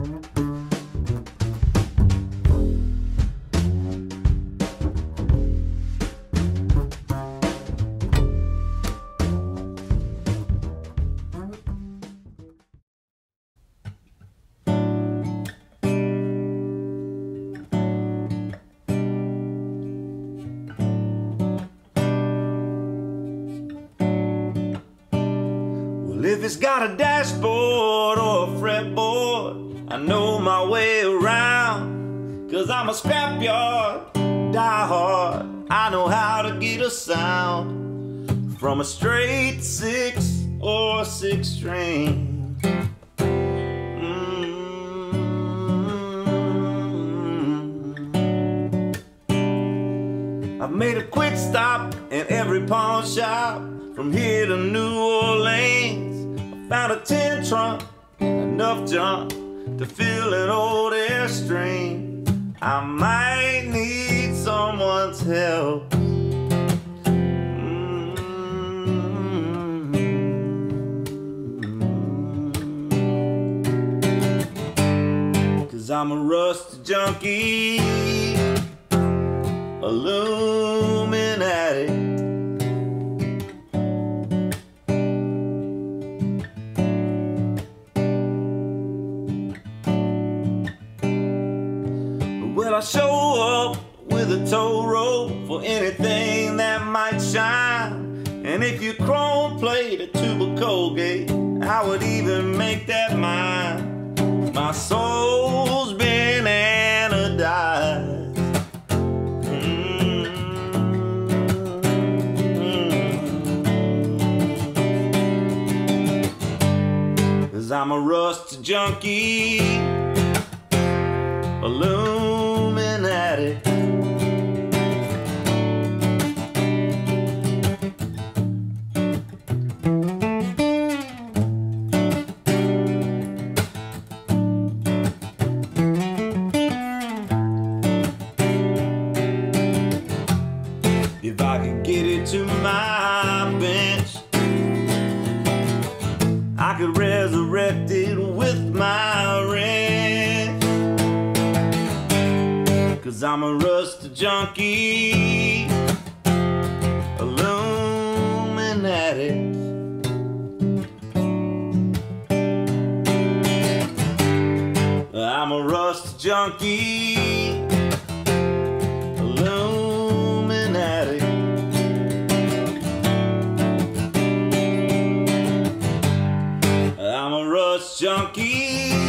Well, if it's got a dashboard or a fretboard, I know my way around. Cause I'm a scrapyard, die hard. I know how to get a sound from a straight six or six string. Mm. I've made a quick stop in every pawn shop from here to New Orleans. I found a tin trunk, enough junk to fill an old airstream. I might need someone's help. Mm-hmm. Cause I'm a rust junkie, Allumin I show up with a tow rope for anything that might shine. And if you chrome plate a tube of Colgate, I would even make that mine. My soul's been anodized. Mm. Cause I'm a rust junkie Allumin I could resurrect it with my wrench. Cause I'm a rust junkie, addict. I'm a rust junkie, junkie.